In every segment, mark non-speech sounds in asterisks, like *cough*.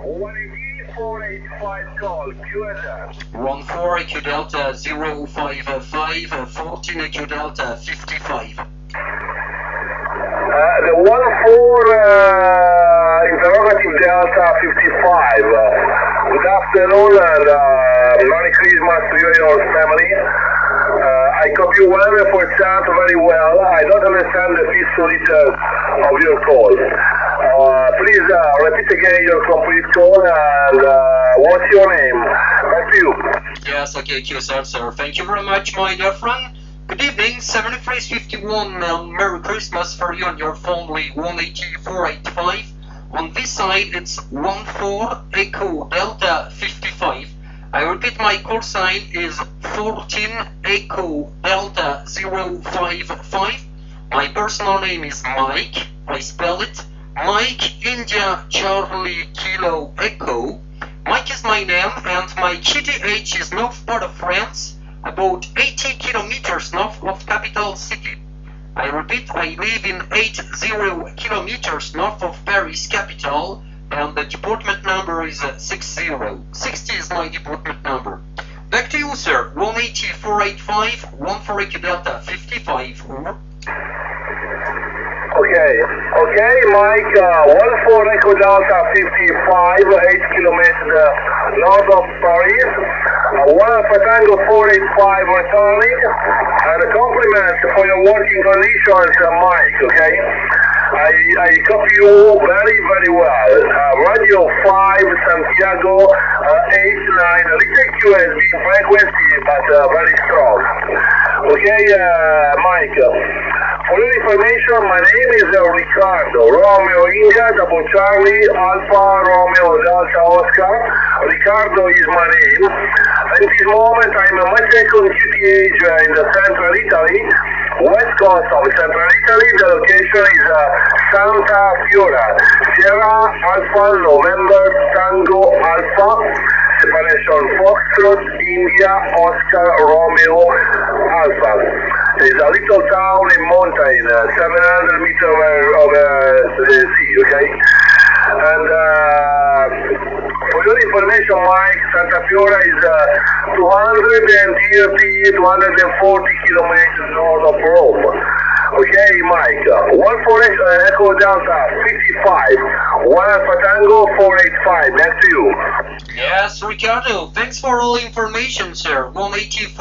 18485 call, QSR. 14 Echo Delta 055, uh, 14 Echo Delta 55. Uh, the 1 4 uh, interrogative Delta 55. Uh, good afternoon and uh, Merry Christmas to you and your family. Uh, I copy you 100% very well. I don't understand the first two of your call. Uh, please uh, repeat again your complete call and uh, what's your name? Back you. Yes, okay, QSR, sir. Thank you very much, my dear friend. Good evening, 7351. Um, Merry Christmas for you and your family, 18485. On this side, it's 14 Echo Delta 55. I repeat, my call sign is 14 Echo Delta 055. My personal name is Mike. I spell it Mike India Charlie Kilo Echo. Mike is my name, and my QTH is north part of France, about 80 kilometers north of capital city. I repeat, I live in 80 kilometers north of Paris capital, and the department number is uh, 60. 60 is my department number. Back to you, sir. 180 485 148 Delta 55. Over. Okay, okay, Mike, uh, 1 4 Echo Delta 55, 8 kilometers uh, north of Paris, uh, 1 Alpha Tango 485 returning, and a compliment for your working conditions, uh, Mike, okay? I, I copy you very, very well. Uh, Radio 5, Santiago uh, 89, a little QSB frequency, but very strong. Okay, Mike. For your information, my name is uh, Riccardo, Romeo India, Double Charlie, Alpha Romeo Delta Oscar. Riccardo is my name. At this moment, I'm a second QTH uh, in the central Italy, west coast of central Italy. The location is uh, Santa Fiora, Sierra Alpha November Tango Alpha. Separation Foxtrot, India, Oscar, Romeo. There's a little town in mountain, uh, 700 meters over, over the sea, okay? And uh, for your information, Mike, Santa Fiora is uh, 230, 240 kilometers north of Rome. Okay, Mike, uh, 1 for uh, Echo Delta 55, 1 Alpha Tango 485, back to you. Yes, Riccardo. Thanks for all information, sir. 180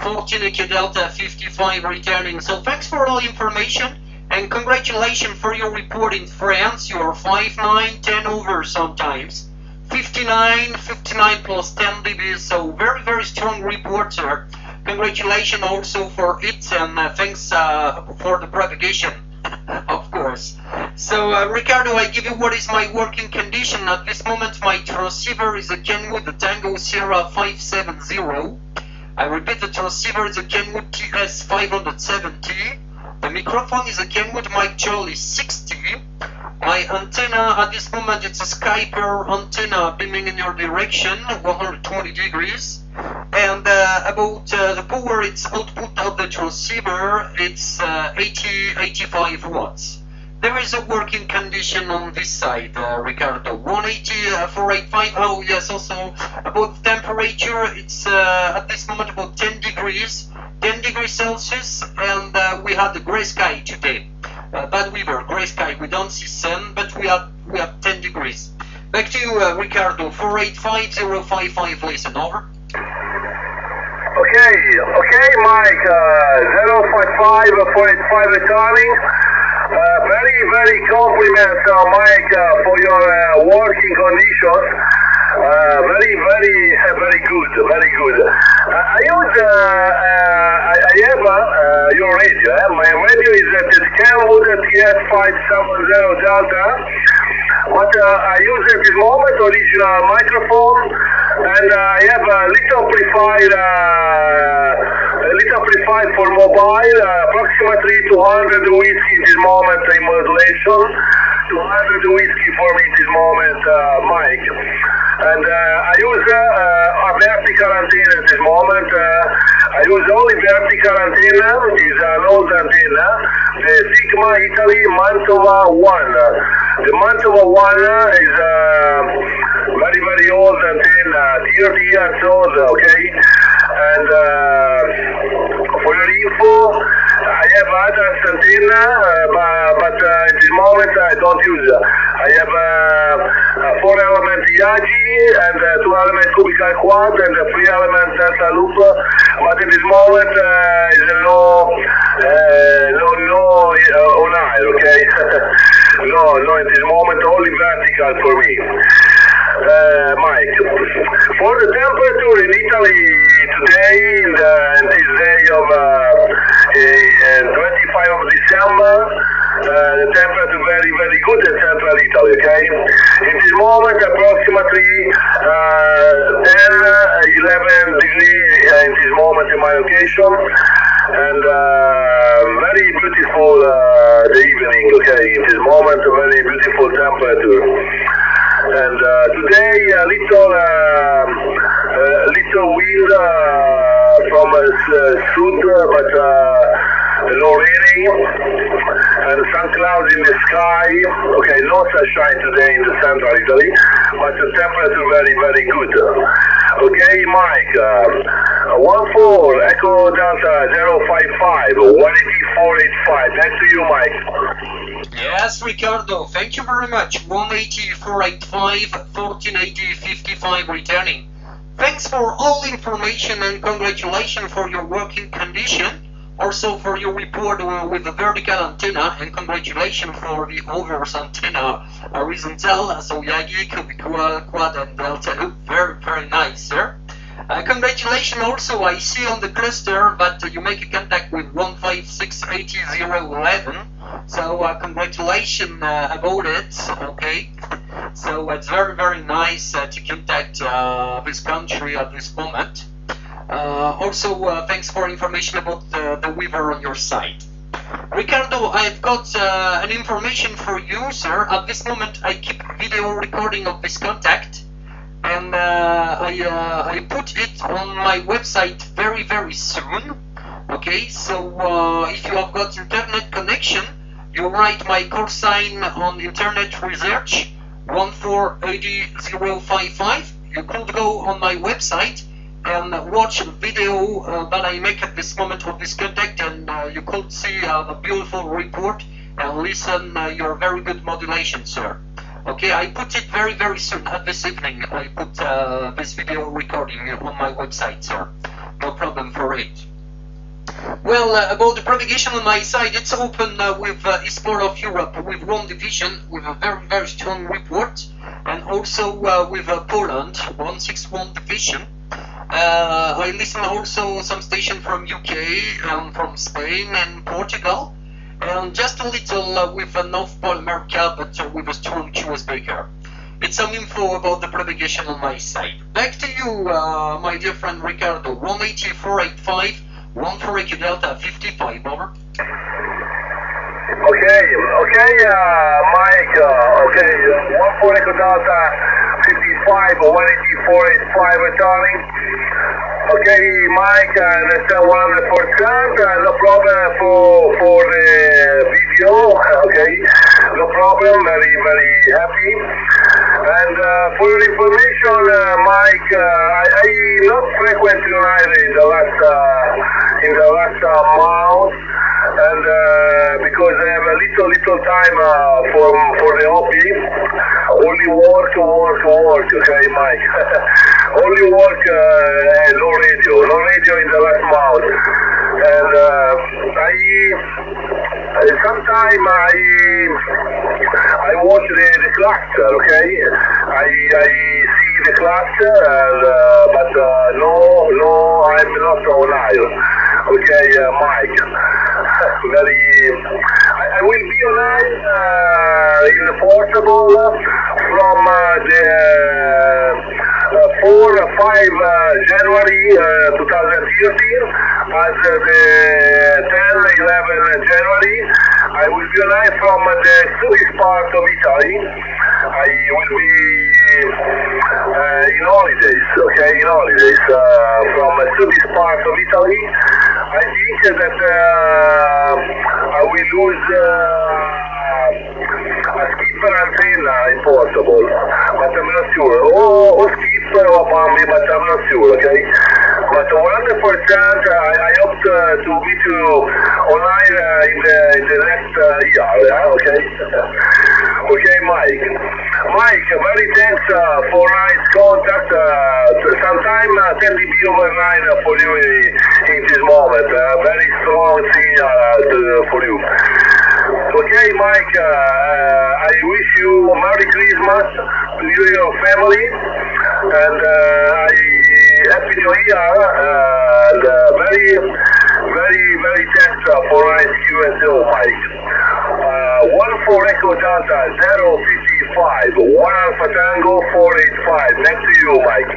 485 14 Delta 55 returning. So thanks for all information and congratulations for your report in France. You are 5, 9, 10 over sometimes. 59, 59 plus 10 dB. So very, very strong report, sir. Congratulations also for it and uh, thanks uh, for the propagation, *laughs* of course. So, uh, Riccardo, I give you what is my working condition. At this moment, my transceiver is again a Kenwood Tango Sierra 570. I repeat, the transceiver is a Kenwood TS 570. The microphone is a Kenwood Mike Charlie 60. My antenna at this moment it's a Skyper antenna beaming in your direction 120 degrees. And uh, about uh, the power, its output of the transceiver, it's uh, 80 85 watts. There is a working condition on this side, uh, Riccardo. 180, uh, 485. Oh, yes, also about temperature, it's uh, at this moment about 10 degrees, 10 degrees Celsius, and uh, we had the gray sky today. Uh, bad weather, gray sky. We don't see sun, but we have we have 10 degrees. Back to you, uh, Riccardo. 485055. Listen, over. Okay, okay, Mike, uh, 055 485 returning. Uh, very, very compliments, uh, Mike, uh, for your uh, working conditions. Uh, very, very, uh, very good, very good. I use, I, I have your radio. Eh? My radio is at Kenwood TS570 Delta, but I use at this moment original microphone, and I have a little amplifier. A little amplified for mobile, uh, approximately 200 whiskey in this moment in modulation, 200 whiskey for me this moment, uh, Mike. And uh, I use a vertical antenna at this moment. I use only vertical antenna, is an old antenna, the Sigma Italy Mantova 1. The Mantova 1 is a very, very old antenna, 30 years old, okay? And uh, two element cubical quad and a three element delta loop, but at this moment uh, is no, uh, no, no uh, on air, okay? *laughs* no, no, at this moment only vertical for me. Uh, Mike, for the temperature in Italy today, in, the, in this day of uh, uh, 25 of December, uh, the temperature very, very good in central Italy, okay? In this moment, approximately uh, 10, uh, 11 degrees uh, in this moment in my location, and very beautiful the evening, okay? In this moment, a very beautiful temperature. And today, a little, little wind from uh, south, but no raining, and some clouds in the sky. Okay, no sunshine today in the central Italy, but the temperature very, very good. Okay, Mike, uh, 14 Echo Delta 055, 18485. Back to you, Mike. Yes, Riccardo, thank you very much. 180 485 1480 55 returning. Thanks for all information and congratulations for your working condition. Also for your report uh, with the vertical antenna and congratulations for the overs antenna horizontal. So Yagi, Cubical, Quad and Delta loop very very nice, sir. Uh, congratulations also, I see on the cluster that uh, you make a contact with 1568011. So uh, congratulations uh, about it, okay? So it's very very nice uh, to contact uh, this country at this moment. Uh, also, uh, thanks for information about the, weaver on your site. Riccardo, I've got uh, an information for you, sir. At this moment, I keep video recording of this contact, and uh, I uh, I put it on my website very very soon. Okay, so uh, if you have got internet connection, you write my call sign on internet research 1480055. You could go on my website and watch the video uh, that I make at this moment of this contact, and uh, you could see uh, the beautiful report and listen uh, your very good modulation, sir. Okay, I put it very very soon at this evening. I put uh, this video recording on my website, sir. No problem for it. Well, uh, about the propagation on my side, it's open uh, with uh, of Europe with one division with a very very strong report, and also uh, with uh, Poland 161 division. Uh, I listen also some station from UK and from Spain and Portugal, and just a little uh, with uh, North Pole America, but uh, with a strong QS breaker. It's some info about the propagation on my side. Back to you, uh, my dear friend Riccardo. 18485, 14 Delta 55, over. Okay, okay, uh, Mike, uh, okay, uh, 140 Delta 55, 18485 returning. Okay, Mike, uh, that's uh, 100%, uh, no problem for, for the video, okay, no problem, very, very happy. And uh, for your information, uh, Mike, uh, I, I not frequent United in the last, uh, in the last uh, month and uh, because I have a little little time uh, for for the hobby, only work work. Okay, Mike. *laughs* only work uh, and no radio, no radio in the last month, and uh, I sometime I I watch the, the cluster. Okay, I I see the cluster, and, uh, but uh, no no I'm not on air. Okay, uh, Mike. *laughs* Very. I, I will be online uh, in the portable from uh, the uh, 4 5 uh, January uh, 2013 as uh, the 10 11 January. I will be online from uh, the southern part of Italy. I will be uh, in holidays, okay, in holidays uh, from the southern part of Italy. I think that uh, I will lose um, as keeper I'm impossible. But I'm not sure. Oh, oh us keeper or oh, Bambi, but I'm not sure, okay? But uh, one of the chance, I, I hope to, to meet you online uh, in, the, in the next uh, year, yeah, okay? Okay, Mike. Mike, very thanks uh, for nice contact. Uh, sometime uh, 10 dB over uh, for you in, in this moment. Uh, very strong signal uh, to, for you. Okay, Mike, uh, I wish you a Merry Christmas to you and your family. And uh, I Happy New Year. Uh, and uh, very, very, very thanks uh, for nice QSO, Mike. Uh, 1 for Echo Delta 055, 1 Alpha Tango 485. Next to you, Mike.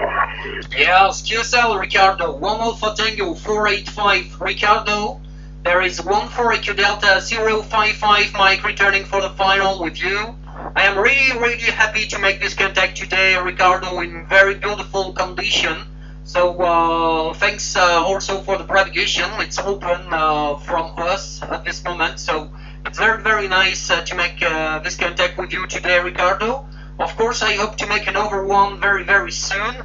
Yes, QSL Riccardo, 1 Alpha Tango 485 Riccardo. There is 1 for Echo Delta 055 Mike returning for the final with you. I am really, really happy to make this contact today, Riccardo, in very beautiful condition. So uh, thanks uh, also for the propagation. It's open uh, from us at this moment. So it's very, very nice uh, to make uh, this contact with you today, Riccardo. Of course, I hope to make another one very, very soon.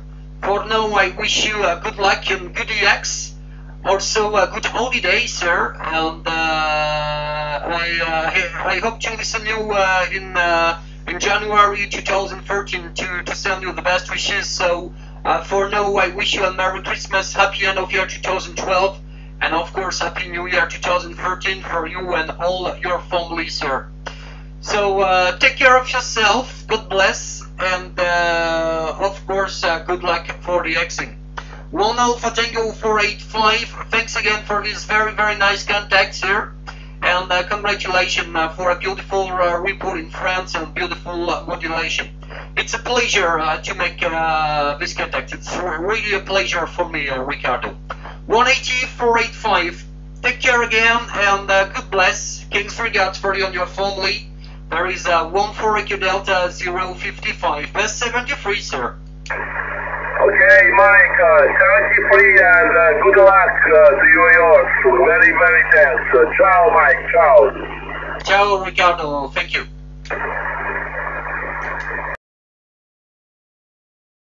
For now, I wish you uh, good luck and good DX. Also, a good holiday, sir. And I, I hope to listen you in in January 2013 to, to send you the best wishes. So uh, for now, I wish you a Merry Christmas, Happy End of Year 2012, and of course, Happy New Year 2013 for you and all your family, sir. So uh, take care of yourself, God bless, and uh, of course, uh, good luck for the Xing. 1 Alpha Tango 485, thanks again for this very, very nice contact, sir. And uh, congratulations uh, for a beautiful uh, report in France and beautiful uh, modulation. It's a pleasure uh, to make uh, this contact. It's really a pleasure for me, Riccardo. 180 485. Take care again and God bless. King's regards for you and your family. There is uh, 1 for Echo Delta 055. Best 73, sir. Okay, Mike, uh, 73 and uh, good luck uh, to you yours. Very, very thanks. Uh, ciao, Mike. Ciao. Ciao, Riccardo. Thank you.